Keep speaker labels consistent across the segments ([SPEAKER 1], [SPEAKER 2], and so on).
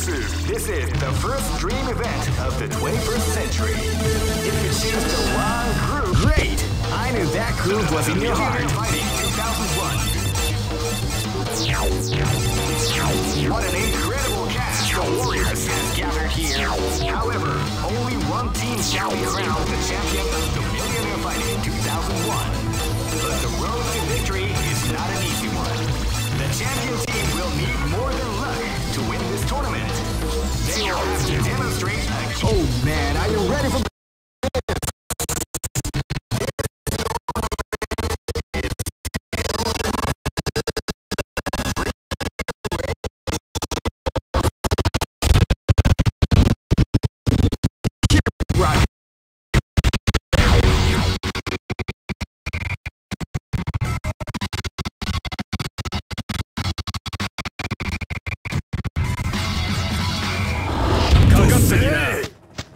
[SPEAKER 1] This is this is the first dream event of the 21st century. If you choose the wrong groove, great. I knew that groove was in your heart. Fighting 2001. What an incredible cast of warriors has gathered here. However, only one team shall be crowned the champion of the Millionaire Fighting 2001. But the road to victory is not an easy one. The champion team will need more than tournament. They to demonstrate.
[SPEAKER 2] Oh man, are you ready for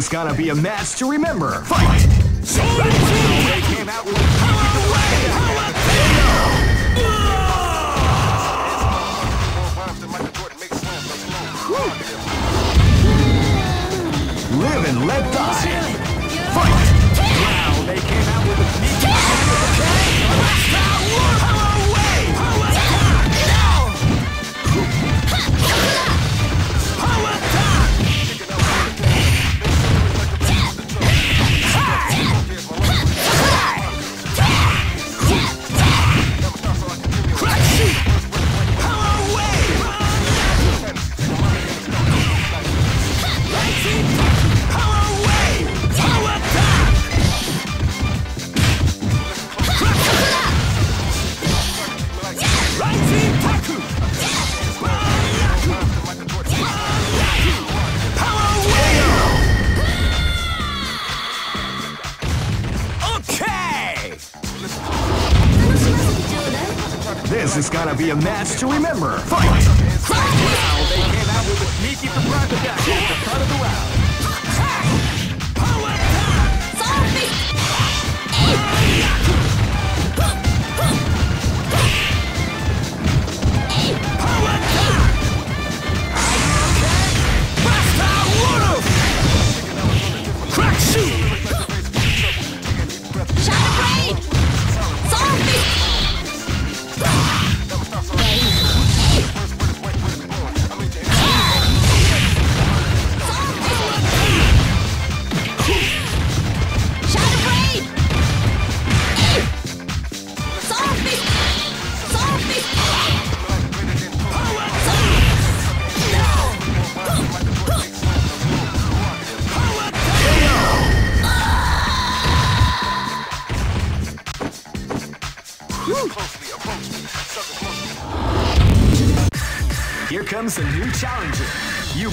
[SPEAKER 1] is gonna be a match to remember. Fight! Live and let die. Fight! Is gonna be a match to remember. Fight!
[SPEAKER 2] Wow, they came out with a sneaky surprise attack at the start of the round.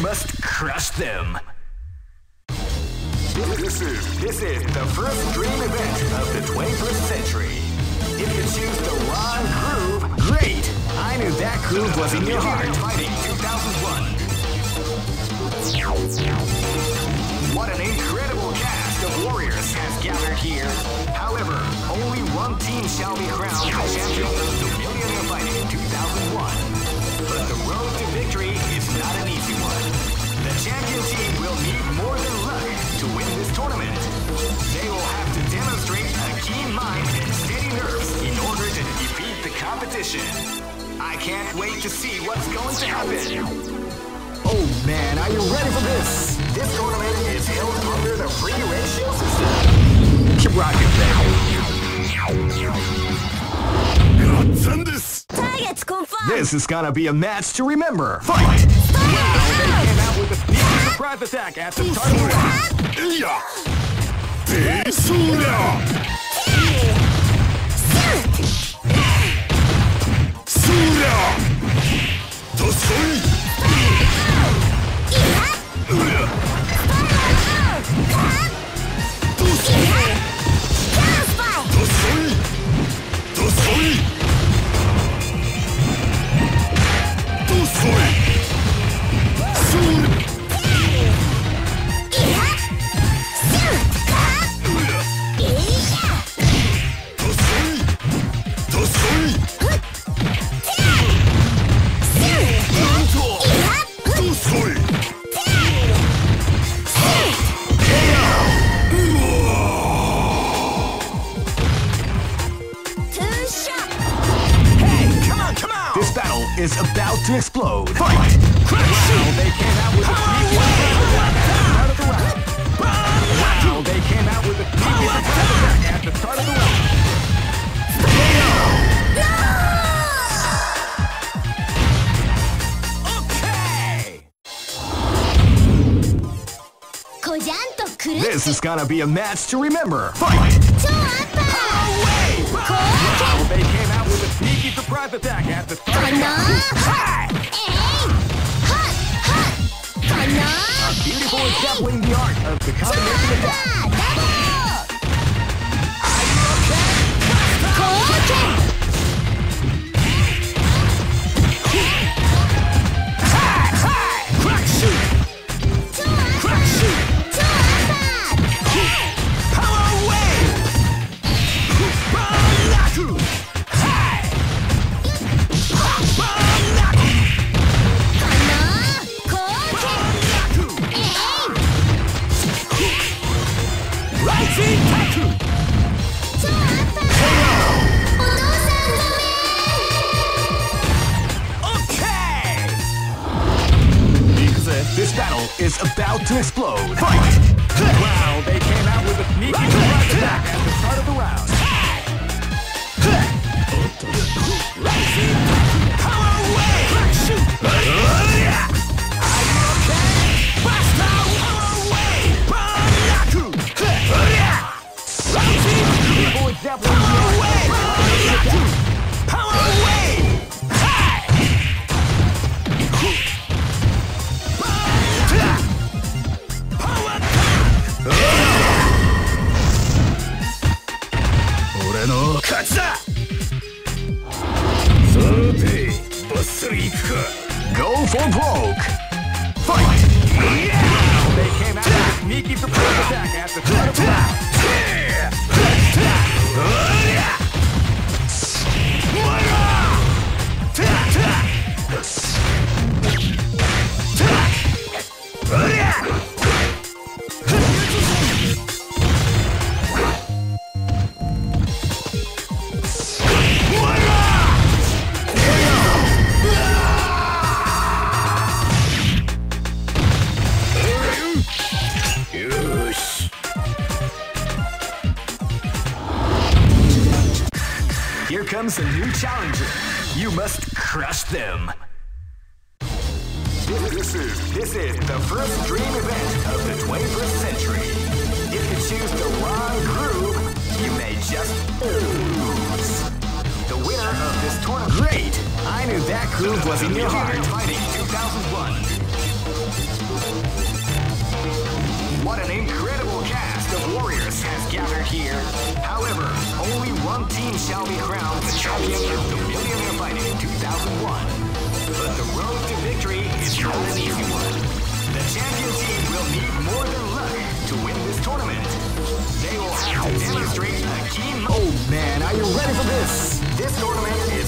[SPEAKER 1] Must crush them. This is this is the first dream event of the 21st century. If you choose the wrong groove, great. I knew that groove was in your heart. Fighting 2001. What an incredible cast of warriors has gathered here. However, only one team shall be crowned the champion of the Millionaire Fighting 2001. Team will need more than luck to win this tournament. They will have to demonstrate a keen mind and steady nerves in order to defeat the competition. I can't wait to see what's going to happen.
[SPEAKER 2] Oh man, are you ready for this?
[SPEAKER 1] This tournament is held under the free ratio system.
[SPEAKER 2] Keep rocking, baby. This is gonna be a match to remember. Fight!
[SPEAKER 1] Wow, they came out with a sneaky surprise attack at the start of the round.
[SPEAKER 2] is about to explode. Fight! Wow, they came out with a Out of the round. Wow, they came out with a at the start of the round. This is gonna be a match to remember. Fight!
[SPEAKER 1] They came out Private attack at the start. Beautiful is definitely the art of the combination. This is gonna be crowned the champion of the Millionaire Fighting 2001. But the road
[SPEAKER 2] to victory is not
[SPEAKER 1] an easy one. The champion team will need more than luck to win this tournament. they
[SPEAKER 2] will have to demonstrate a keen... Oh man, are you ready for This This tournament is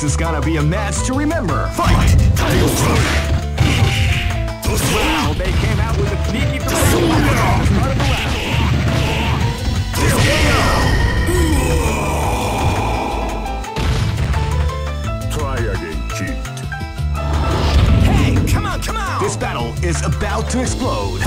[SPEAKER 1] This is gonna be a match to remember. Fight! Wow, they came out with a sneaky Try again, cheat. Hey, come on, come on! This battle is about to explode.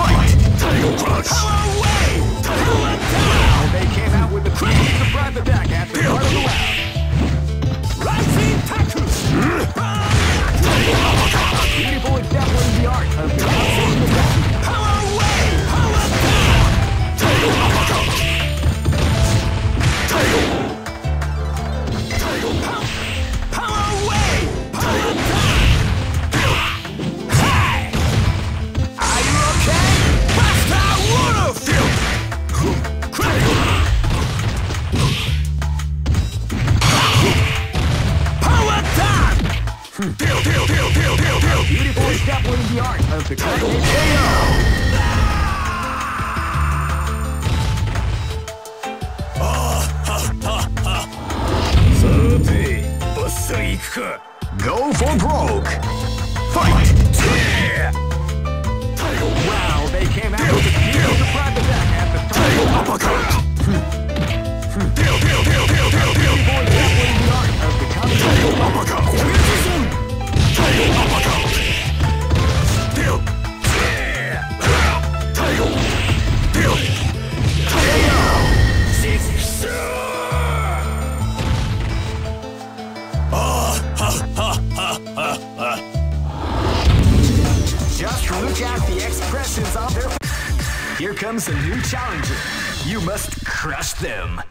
[SPEAKER 1] Of the KO! Go for broke! Fight! Wow, they came out with a beautiful surprise attack at the start. Uppercut! Deal, deal, At the expressions on their Here comes a new challenger. You must crush them.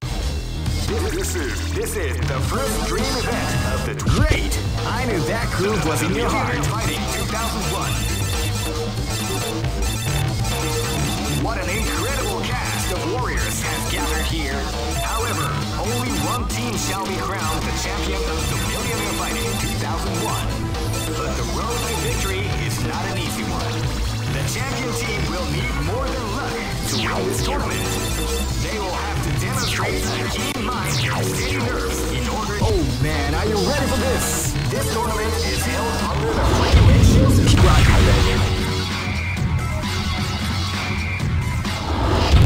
[SPEAKER 1] This is this is the first dream event of the great. I knew that groove was in your heart. Fighting 2001. What an incredible cast of warriors has gathered here. However, only one team shall be crowned the champion of the Millionaire Fighting 2001. The road to victory is not an easy one. The champion team will need more than luck to win this tournament. They will have to demonstrate a keen mind and steady nerves in order. Oh man, are you ready for this? This tournament is held under the regulations. Rocking, baby.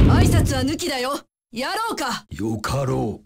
[SPEAKER 3] 挨拶は抜きだよやろうか
[SPEAKER 4] よかろう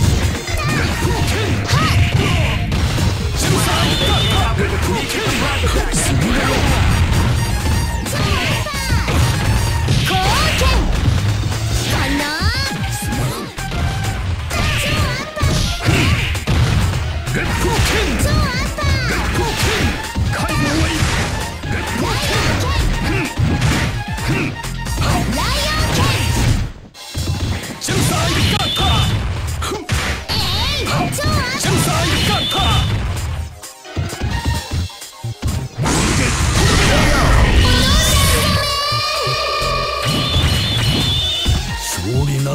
[SPEAKER 4] Cool. Cool. Cool. Cool. Cool.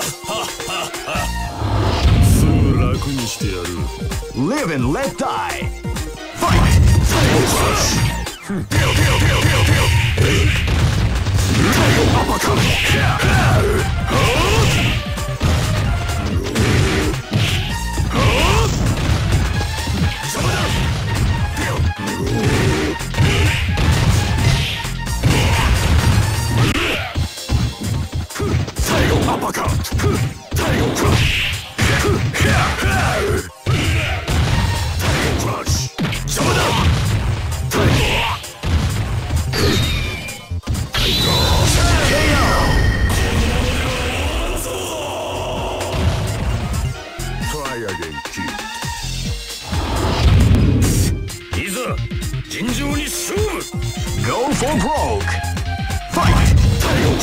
[SPEAKER 1] すぐ
[SPEAKER 5] 楽にしてやる Live and let die
[SPEAKER 1] Fight! For broke. Fight!
[SPEAKER 5] 太陽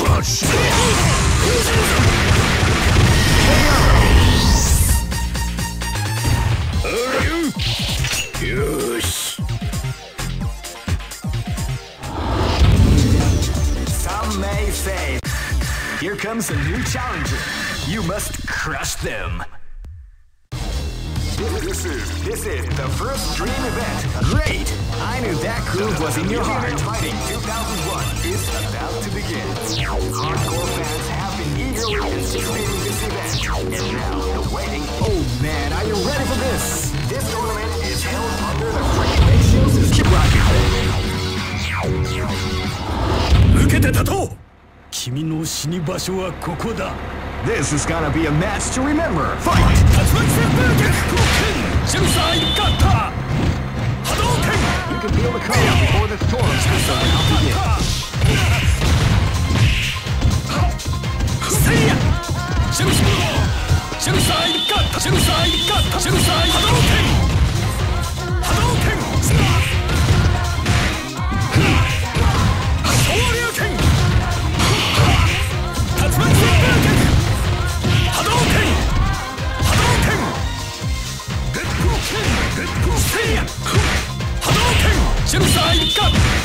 [SPEAKER 1] here comes a new challenger. You must crush them. This is the first dream event. Great! I knew that groove was in your heart. Fighting 2001 is about to begin. Hardcore fans Oh man, are you ready for this? This tournament is held under the regulations. Keep rocking.
[SPEAKER 5] 受けて立とう君の死に場所はここだ
[SPEAKER 1] This is gonna be a match to remember. Fight!
[SPEAKER 5] 竜巻旋風逆光剣シューサイドカッター波動拳
[SPEAKER 1] You can feel the calm before the storm as the round begins.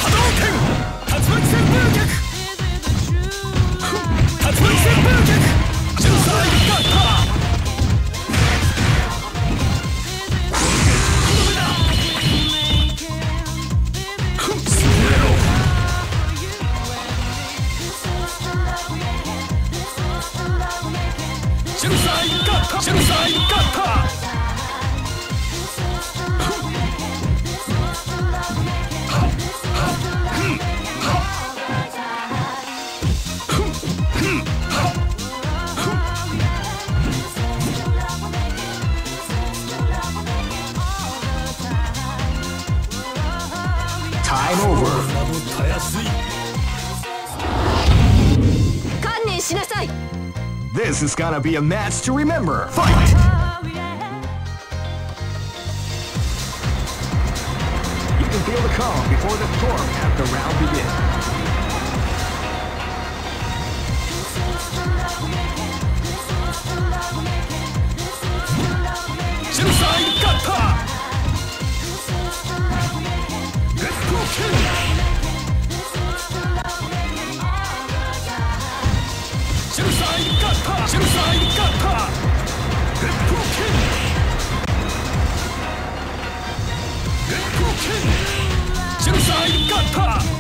[SPEAKER 5] 波動拳竜巻旋風
[SPEAKER 1] 脚オーバー。
[SPEAKER 5] などたやすい
[SPEAKER 2] 観念しなさい
[SPEAKER 1] This is gonna be a match to remember. Fight! You can feel the calm before the storm as the round begins.「
[SPEAKER 5] シュルサイ
[SPEAKER 2] い
[SPEAKER 5] 方。